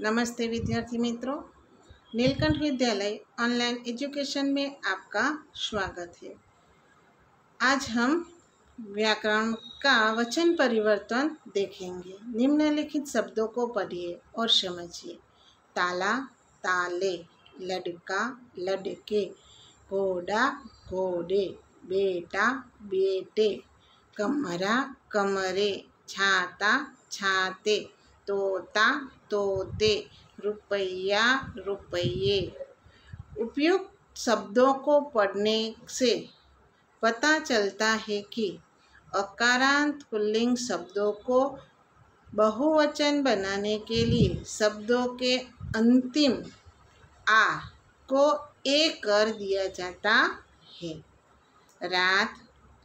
नमस्ते विद्यार्थी मित्रों। नीलकंठ विद्यालय ऑनलाइन एजुकेशन में आपका स्वागत है। आज हम व्याकरण का वचन परिवर्तन देखेंगे। निम्नलिखित शब्दों को पढ़िए और समझिए। ताला, ताले, लड़का, लड़के, घोड़ा, घोड़े, बेटा, बेटे, कमरा, कमरे, छाता, छाते तोता तोते, रुपया रुपये। उपयुक्त शब्दों को पढ़ने से पता चलता है कि अकारांत पुल्लिंग शब्दों को बहुवचन बनाने के लिए शब्दों के अंतिम आ को ए कर दिया जाता है। रात,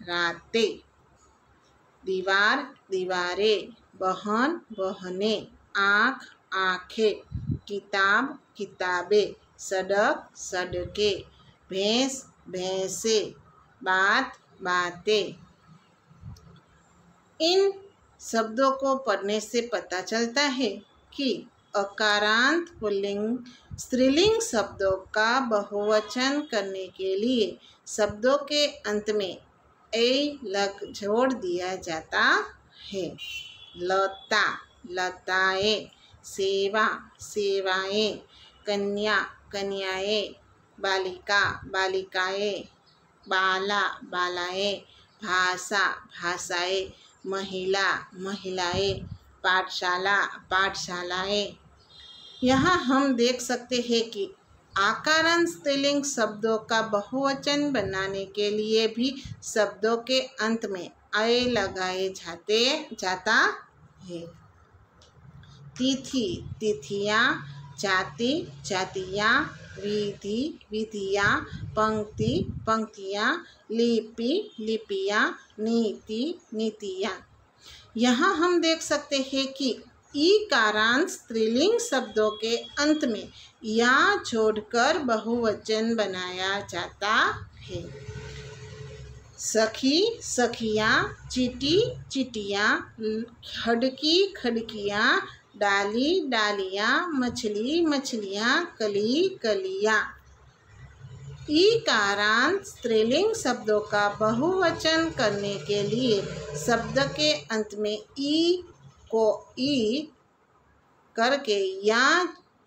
राते। दीवार, दीवारें, बहन, बहने, आँख, आँखें, किताब, किताबें, सड़क, सड़कें, भैंस, भैंसे, बात, बातें। इन शब्दों को पढ़ने से पता चलता है कि अकारांत पुल्लिंग, स्त्रीलिंग शब्दों का बहुवचन करने के लिए शब्दों के अंत में ए लग जोड़ दिया जाता है। लता, लताएँ, सेवा, सेवाएँ, कन्या, कन्याएँ, बालिका, बालिकाएँ, बाला, बालाएँ, भाषा, भाषाएँ, महिला, महिलाएँ, पाठशाला, पाठशालाएँ। यहाँ हम देख सकते हैं कि आकारण स्त्रीलिंग शब्दों का बहुवचन बनाने के लिए भी शब्दों के अंत में आय लगाए जाते, जाता है। तिथि, तिथियाँ, जाति, जातियाँ, विधि, विधियाँ, पंक्ति, पंक्तियाँ, लिपि, लिपियाँ, नीति, नीतियाँ। यहाँ हम देख सकते हैं कि ई कारांत स्त्रीलिंग शब्दों के अंत में या छोड़कर बहुवचन बनाया जाता है। सखी, सखियाँ, चिटी, चिटियाँ खड़की खड़कियाँ, डाली, डालियाँ, मछली, मछलियाँ, कली, कलियाँ। ई कारांत स्त्रीलिंग शब्दों का बहुवचन करने के लिए शब्द के अंत में ई को ई करके या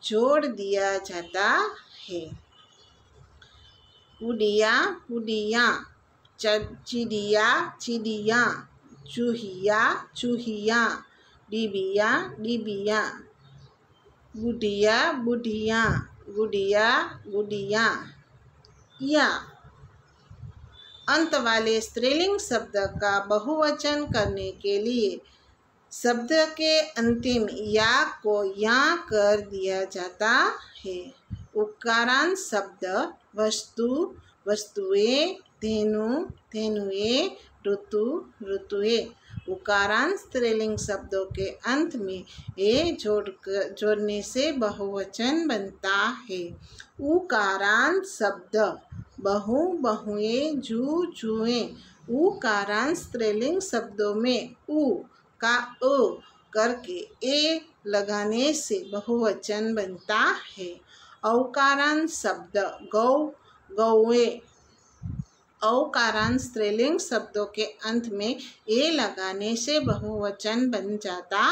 जोड़ दिया जाता है। उड़िया उड़िया चिड़िया चिड़िया चूहिया चूहिया डिबिया डिबिया बुढ़िया बुढ़िया गुड़िया गुड़िया या। अंत वाले स्त्रीलिंग शब्द का बहुवचन करने के लिए शब्द के अंतिम या को या कर दिया जाता है। उपकारांत शब्द, वस्तु, वस्तुएँ, धेनु, धेनुए, ऋतु, ऋतुए। उकारांत स्त्रीलिंग शब्दों के अंत में ए जोड़ जोड़ने से बहुवचन बनता है। उकारांत शब्द, बहु, बहुए, जू, जुए। उकारांत स्त्रीलिंग शब्दों में उ का ओ करके ए लगाने से बहुवचन बनता है। औकारांत शब्द गौ, गौए। औकारांत स्त्रीलिंग शब्दों के अंत में ए लगाने से बहुवचन बन जाता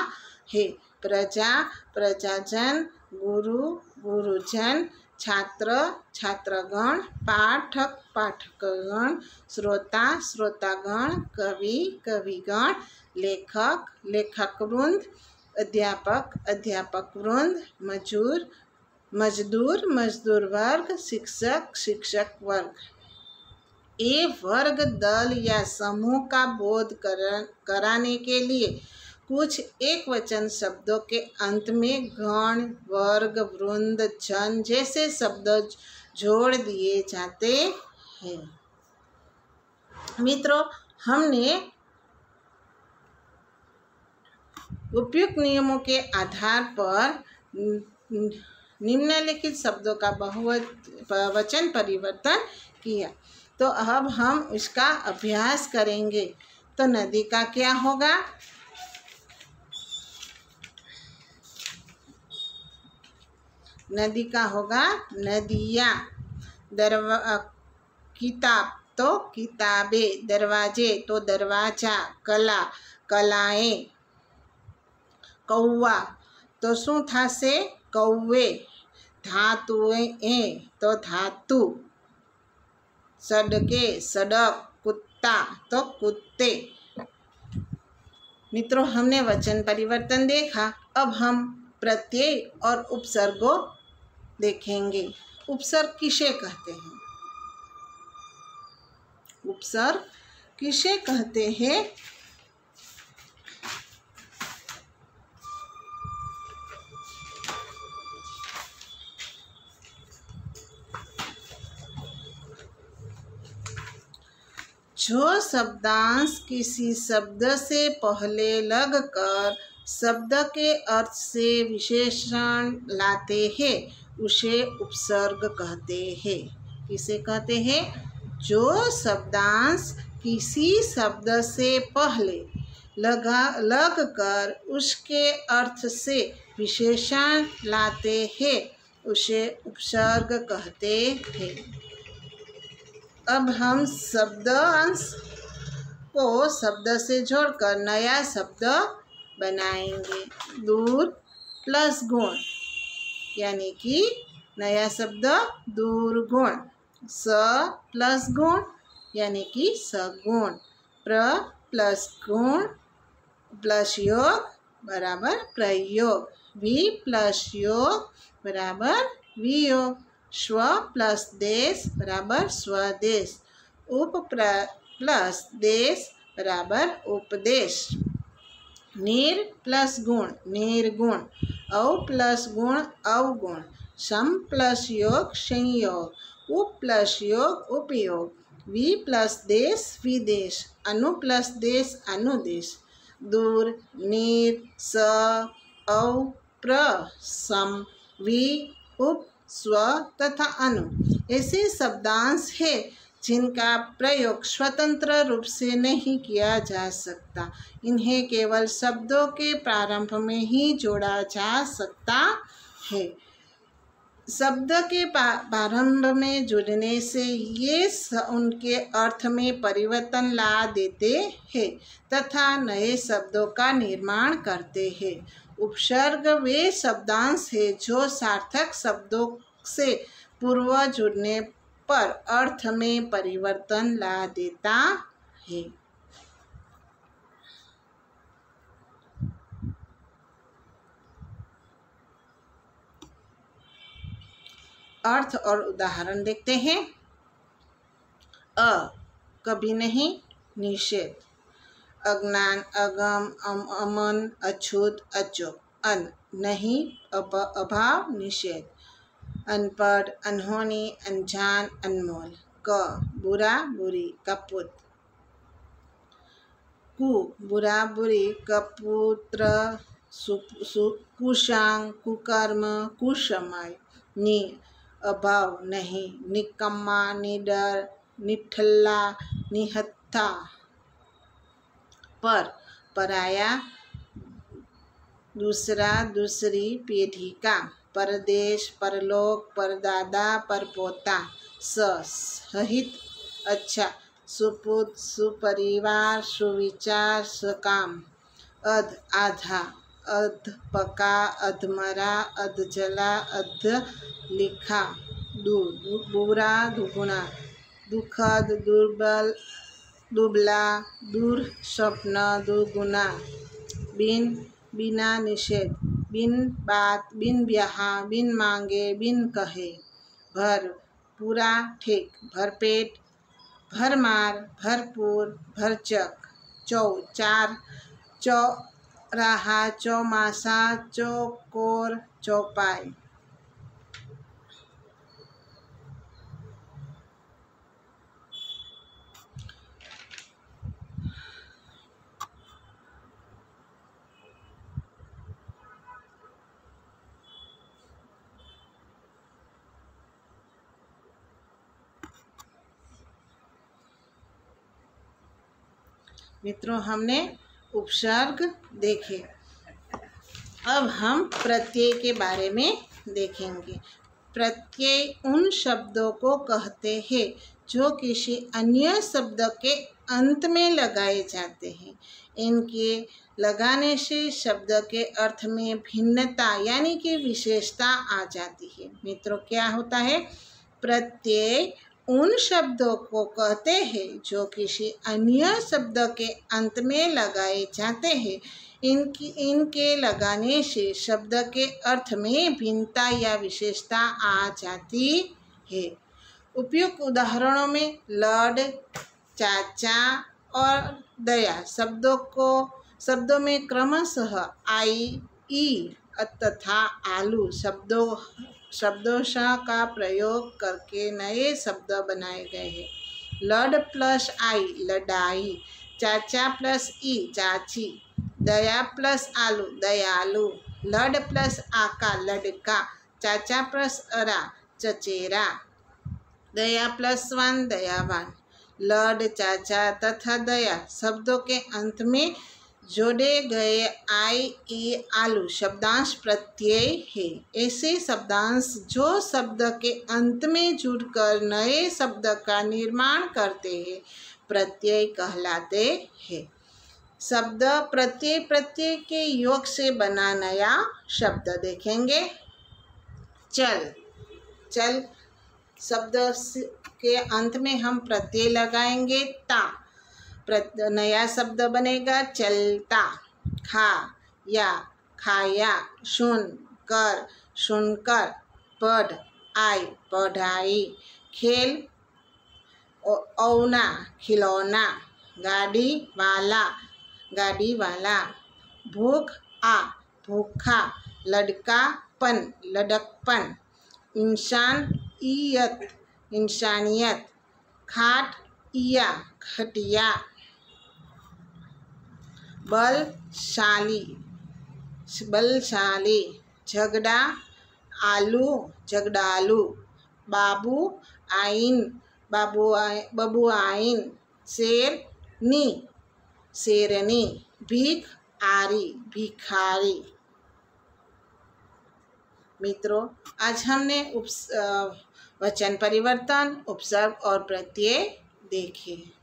है। प्रजा, प्रजाजन, गुरु, गुरुजन छात्र, छात्रगण, पाठक, पाठकगण, श्रोता, श्रोतागण, कवि, कविगण, लेखक लेखक वृंद अध्यापक अध्यापक वृंद मजूर, मजदूर मजदूर वर्ग शिक्षक शिक्षक वर्ग ए वर्ग दल या समूह का बोध कर कराने के लिए कुछ एक वचन शब्दों के अंत में गण, वर्ग, वृंद, जन जैसे शब्द जोड़ दिए जाते हैं। मित्रों, हमने उपयुक्त नियमों के आधार पर निम्नलिखित शब्दों का बहुवचन परिवर्तन किया। तो अब हम इसका अभ्यास करेंगे। तो नदी का क्या होगा? नदी का होगा नदिया दरवा किताब तो किताबें दरवाजे तो दरवाजा कला कलाएं कौवा તો શું થશે કૌવે ધાતુએ એ તો ધાતુ सड़के सड़क कुत्ता तो कुत्ते मित्रों हमने वचन परिवर्तन देखा अब हम प्रत्यय और उपसर्गों देखेंगे। उपसर्ग किसे कहते हैं? उपसर्ग किसे कहते हैं? जो शब्दांश किसी शब्द से पहले लगकर शब्द के अर्थ से विशेषण लाते हैं, उसे उपसर्ग कहते हैं। किसे कहते हैं? जो शब्दांश किसी शब्द से पहले लगा, लग कर उसके अर्थ से विशेषण लाते हैं, उसे उपसर्ग कहते हैं। अब हम शब्द अंश को शब्द से जोड़कर नया शब्द बनाएँगे। दूर प्लस गुण, यानी कि नया शब्द दूर गुण, स प्लस गुण, यानी कि सगुण, प्र प्लस गुण प्लस योग बराबर प्रयोग वी प्लस योग बराबर वियोग, स्व प्लस देश बराबर स्वदेश, उप प्लस देश बराबर उपदेश। नीर प्लस गुण निर्गुण औ प्लस गुण अवगुण सम प्लस योग, संयोग, उप प्लस योग, उपयोग, वि प्लस देश, विदेश, अनु प्लस देश, अनुदेश, दूर, नीर, स, औ, प्र, सम, वि, उप, स्व तथा अनु, ऐसे शब्दांश है जिनका प्रयोग स्वतंत्र रूप से नहीं किया जा सकता, इन्हें केवल शब्दों के प्रारंभ में ही जोड़ा जा सकता है। शब्द के प्रारंभ में जुड़ने से ये उनके अर्थ में परिवर्तन ला देते हैं तथा नए शब्दों का निर्माण करते हैं। उपसर्ग वे शब्दांश है जो सार्थक शब्दों से पूर्व जुड़ने पर अर्थ में परिवर्तन ला देता है। अर्थ और उदाहरण देखते हैं। अ कभी नहीं निषेध। अज्ञान अगम अम, अमन अछूत अचो अन नहीं अब अभाव निषेध। अनपढ़, अनहोनी, अनजान, अनमोल। क, बुरा, बुरी, कपुत। कु, बुरा, बुरी, कपुत्र कुशांग, कुकर्म, कुशमय। नि, अभाव नहीं। निकम्मा, निडर, निठल्ला, निहत्था। पर, पराया, दूसरा, दूसरी पीढ़ी का। परदेश, परलोक, परदादा, परपोता, स, सहित अच्छा सुपुत, सुपरिवार, सुविचार, सकाम, अध, आधा, अध, पका, अधमरा, अधजला, अध, लिखा दूर बुरा दुगुना दुखद, दुर्बल, दुबला, दूर, स्वप्न दुगुना बिन, बिना निषेध। बिन बात, बिन ब्याह, बिन मांगे, बिन कहे। भर पूरा ठेक भरपेट भरमार भरपूर भरचक चौ, चार चौराहा चौमासा चौकोर चौपाई मित्रों, हमने उपसर्ग देखे। अब हम प्रत्यय के बारे में देखेंगे। प्रत्यय उन शब्दों को कहते हैं जो किसी अन्य शब्द के अंत में लगाए जाते हैं। इनके लगाने से शब्द के अर्थ में भिन्नता यानी कि विशेषता आ जाती है। मित्रों, क्या होता है? प्रत्यय उन शब्दों को कहते हैं जो किसी अन्य शब्द के अंत में लगाए जाते हैं। इनकी, इनके लगाने से शब्द के अर्थ में भिन्नता या विशेषता आ जाती है। उपयुक्त उदाहरणों में लड चाचा और दया शब्दों को, शब्दों में क्रमशः आई ई तथा आलू शब्दों शब्दोशा का प्रयोग करके नए शब्द बनाए गए हैं। लड प्लस आई, लड़ाई। चाचा प्लस ई, चाची। दया प्लस आलू, दयालु। लड प्लस आका, लड़का। चाचा प्लस अरा, चचेरा। दया प्लस वन, दयावान। लड, चाचा तथा दया शब्दों के अंत में जोड़े गए आई ई आलू, शब्दांश प्रत्यय है। ऐसे शब्दांश जो शब्द के अंत में जुड़कर नए शब्द का निर्माण करते हैं, प्रत्यय कहलाते हैं। शब्द प्रत्यय प्रत्यय के योग से बना नया शब्द देखेंगे। चल चल, शब्द के अंत में हम प्रत्यय लगाएँगे ता। नया शब्द बनेगा चलता, खा, या, खाया, सुन, कर, सुनकर, पढ़ आई पढ़ाई, खेल औना, खिलौना, गाड़ी वाला गाड़ी वाला, भूख, आ, भूखा, लड़कापन, लड़कपन, इंसान, ईयत, इंसानियत, खाट या खटिया बलशाली। बलशाली। झगड़ा, आलू, झगड़ालू। बाबू आइन बाबू बबू आइन शेरनी शेरनी। भीख आरी, भिखारी। मित्रों, आज हमने उप वचन परिवर्तन, उपसर्ग और प्रत्यय देखे।